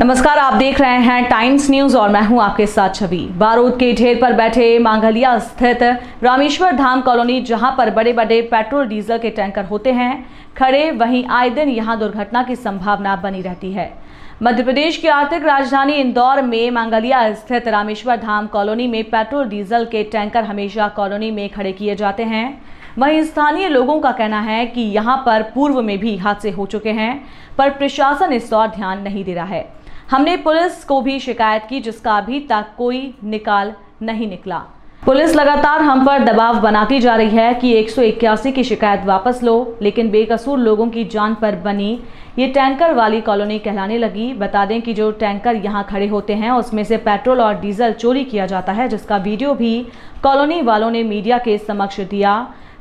नमस्कार, आप देख रहे हैं टाइम्स न्यूज़ और मैं हूँ आपके साथ छवि। बारूद के ढेर पर बैठे मांगलिया स्थित रामेश्वर धाम कॉलोनी, जहाँ पर बड़े बड़े पेट्रोल, डीजल के टैंकर होते हैं, खड़े वहीं आए दिन यहाँ दुर्घटना की संभावना बनी रहती है। मध्य प्रदेश की आर्थिक राजधानी इंदौर में मांगलिया स्थित रामेश्वर धाम कॉलोनी में पेट्रोल, डीजल के टैंकर हमेशा कॉलोनी में खड़े किए जाते हैं। वहीं स्थानीय लोगों का कहना है कि यहाँ पर पूर्व में भी हादसे हो चुके हैं, पर प्रशासन इस और ध्यान नहीं दे रहा है। हमने पुलिस को भी शिकायत की, जिसका अभी तक कोई निकाल नहीं निकला। पुलिस लगातार हम पर दबाव बनाती जा रही है कि एक सौ इक्यासी की शिकायत वापस लो, लेकिन बेकसूर लोगों की जान पर बनी। ये टैंकर वाली कॉलोनी कहलाने लगी। बता दें कि जो टैंकर यहाँ खड़े होते हैं, उसमें से पेट्रोल और डीजल चोरी किया जाता है, जिसका वीडियो भी कॉलोनी वालों ने मीडिया के समक्ष दिया।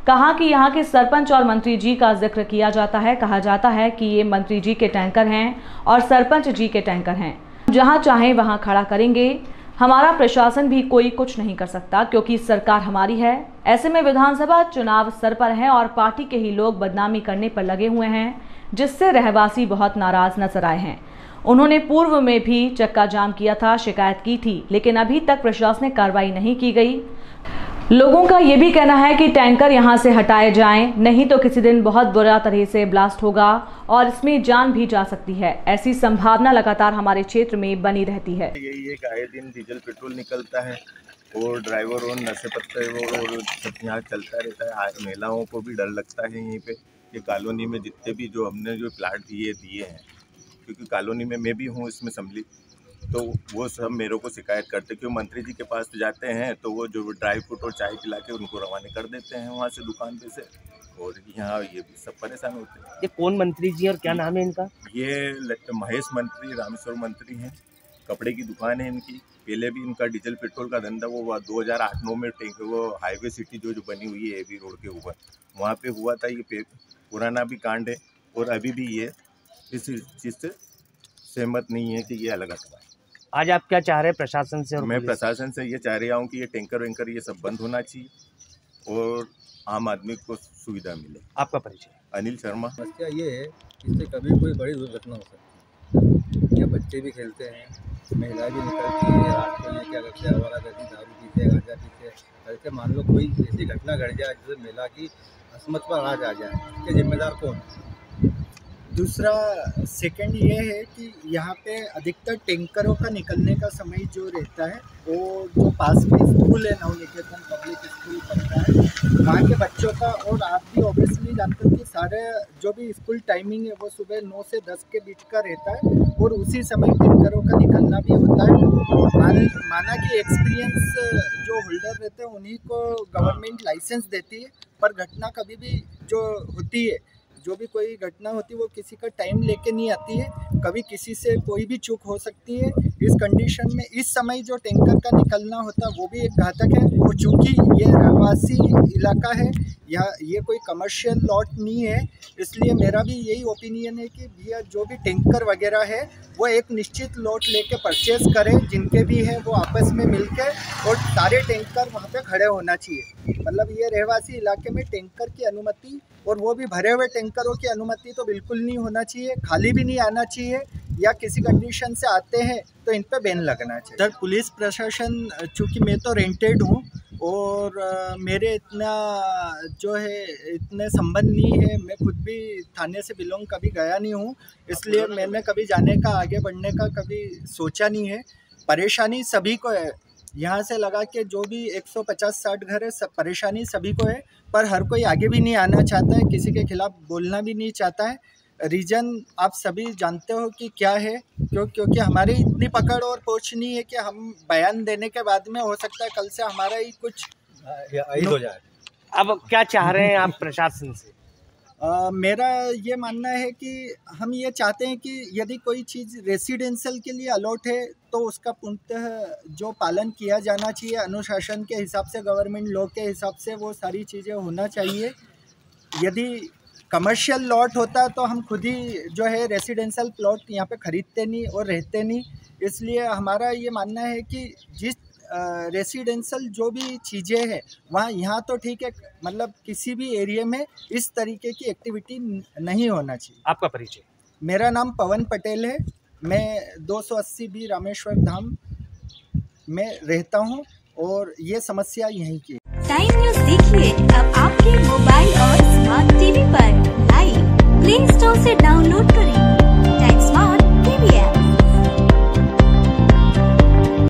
कहा कि यहाँ के सरपंच और मंत्री जी का ज़िक्र किया जाता है, कहा जाता है कि ये मंत्री जी के टैंकर हैं और सरपंच जी के टैंकर हैं। जहाँ चाहें वहाँ खड़ा करेंगे। हमारा प्रशासन भी कोई कुछ नहीं कर सकता, क्योंकि सरकार हमारी है। ऐसे में विधानसभा चुनाव सर पर है और पार्टी के ही लोग बदनामी करने पर लगे हुए हैं, जिससे रहवासी बहुत नाराज़ नज़र आए हैं। उन्होंने पूर्व में भी चक्का जाम किया था, शिकायत की थी, लेकिन अभी तक प्रशासनिक कार्रवाई नहीं की गई। लोगों का ये भी कहना है कि टैंकर यहाँ से हटाए जाएँ, नहीं तो किसी दिन बहुत बुरा तरह से ब्लास्ट होगा और इसमें जान भी जा सकती है। ऐसी संभावना लगातार हमारे क्षेत्र में बनी रहती है। यही एक आए दिन डीजल पेट्रोल निकलता है और ड्राइवर और नशे पत्ते और सब यहाँ चलता रहता है। महिलाओं को भी डर लगता है यहीं पे ये कॉलोनी में जितने भी जो हमने जो प्लाट दिए दिए हैं, क्योंकि कॉलोनी में मैं भी हूँ, इसमें सम्मिलित तो वो सब मेरे को शिकायत करते क्यों मंत्री जी के पास जाते हैं तो वो जो ड्राई फ्रूट और चाय पिला के उनको रवाना कर देते हैं वहाँ से दुकान पे से। और यहाँ ये भी सब परेशान होते हैं। ये कौन मंत्री जी और क्या नाम है इनका? ये महेश मंत्री रामेश्वर मंत्री हैं। कपड़े की दुकान है इनकी। पहले भी इनका डीजल पेट्रोल का धंधा वो हुआ। दो हज़ार आठ नौ में टेंक वो हाईवे सिटी जो जो बनी हुई है ए बी रोड के ऊपर वहाँ पे हुआ था ये पुराना भी कांड है और अभी भी ये इस चीज़ से सहमत नहीं है कि ये अलग हटवा है। आज आप क्या चाह रहे हैं प्रशासन से और मैं प्रशासन से ये चाह रहा हूँ कि ये टैंकर वैंकर ये सब बंद होना चाहिए और आम आदमी को सुविधा मिले। आपका परिचय। अनिल शर्मा। समस्या ये है इससे कभी कोई बड़ी दुर्घटना हो सकती है। या बच्चे भी खेलते हैं महिला भी निकलती है रात को ये क्या करते हैं हमारा गर्दी दारू पीते हैं गांजा पीते करके मान लो कोई ऐसी घटना घट जाए जिससे महिला की असमत पर आज आ जाए इसके जिम्मेदार कौन? दूसरा सेकंड ये है कि यहाँ पे अधिकतर टैंकरों का निकलने का समय जो रहता है, वो जो पास में स्कूल है नवनिकेतन पब्लिक स्कूल पड़ता है। वहाँ के बच्चों का और आप भी ऑब्वियसली जानते हो कि सारे जो भी स्कूल टाइमिंग है, वो सुबह नौ से दस के बीच का रहता है और उसी समय टैंकरों का निकलना भी होता है। मान, माना कि एक्सपीरियंस जो होल्डर रहते हैं, उन्हीं को गवर्नमेंट लाइसेंस देती है, पर घटना कभी भी जो होती है जो भी कोई घटना होती है, वो किसी का टाइम लेके नहीं आती है। कभी किसी से कोई भी चूक हो सकती है इस कंडीशन में इस समय जो टैंकर का निकलना होता वो भी एक घातक है। और चूँकि ये रहवासी इलाका है, या ये कोई कमर्शियल लॉट नहीं है, इसलिए मेरा भी यही ओपिनियन है कि भैया जो भी टैंकर वगैरह है, वो एक निश्चित लॉट लेके परचेज करें, जिनके भी हैं वो आपस में मिलकर, और सारे टैंकर वहाँ पे खड़े होना चाहिए। मतलब ये रहवासी इलाके में टैंकर की अनुमति, और वो भी भरे हुए टैंकरों की अनुमति तो बिल्कुल नहीं होना चाहिए, खाली भी नहीं आना चाहिए या किसी कंडीशन से आते हैं तो इन पर बैन लगना चाहिए। सर पुलिस प्रशासन चूँकि मैं तो रेंटेड हूँ और आ, मेरे इतना जो है इतने संबंध नहीं है मैं खुद भी थाने से बिलोंग कभी गया नहीं हूँ इसलिए मैंने कभी जाने का आगे बढ़ने का कभी सोचा नहीं है। परेशानी सभी को है। यहाँ से लगा के जो भी 150-60 घर है सब परेशानी सभी को है पर हर कोई आगे भी नहीं आना चाहता है किसी के खिलाफ बोलना भी नहीं चाहता है रीज़न आप सभी जानते हो कि क्या है? क्यों क्योंकि हमारी इतनी पकड़ और पहुँच नहीं है कि हम बयान देने के बाद में हो सकता है कल से हमारा ही कुछ हो जाए। अब क्या चाह रहे हैं आप प्रशासन से? आ, मेरा ये मानना है कि हम ये चाहते हैं कि यदि कोई चीज़ रेसिडेंशियल के लिए अलॉट है तो उसका पूर्णतः जो पालन किया जाना चाहिए अनुशासन के हिसाब से गवर्नमेंट लॉ के हिसाब से वो सारी चीज़ें होना चाहिए। यदि कमर्शियल लॉट होता तो हम खुद ही जो है रेसिडेंशियल प्लॉट यहाँ पे ख़रीदते नहीं और रहते नहीं। इसलिए हमारा ये मानना है कि जिस रेसिडेंशियल जो भी चीज़ें हैं वहाँ यहाँ तो ठीक है मतलब किसी भी एरिया में इस तरीके की एक्टिविटी नहीं होना चाहिए। आपका परिचय? मेरा नाम पवन पटेल है मैं 280 बी रामेश्वर धाम में रहता हूँ और ये समस्या यहीं की टाइम न्यूज़ देखिए अब